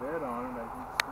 bed on it, I think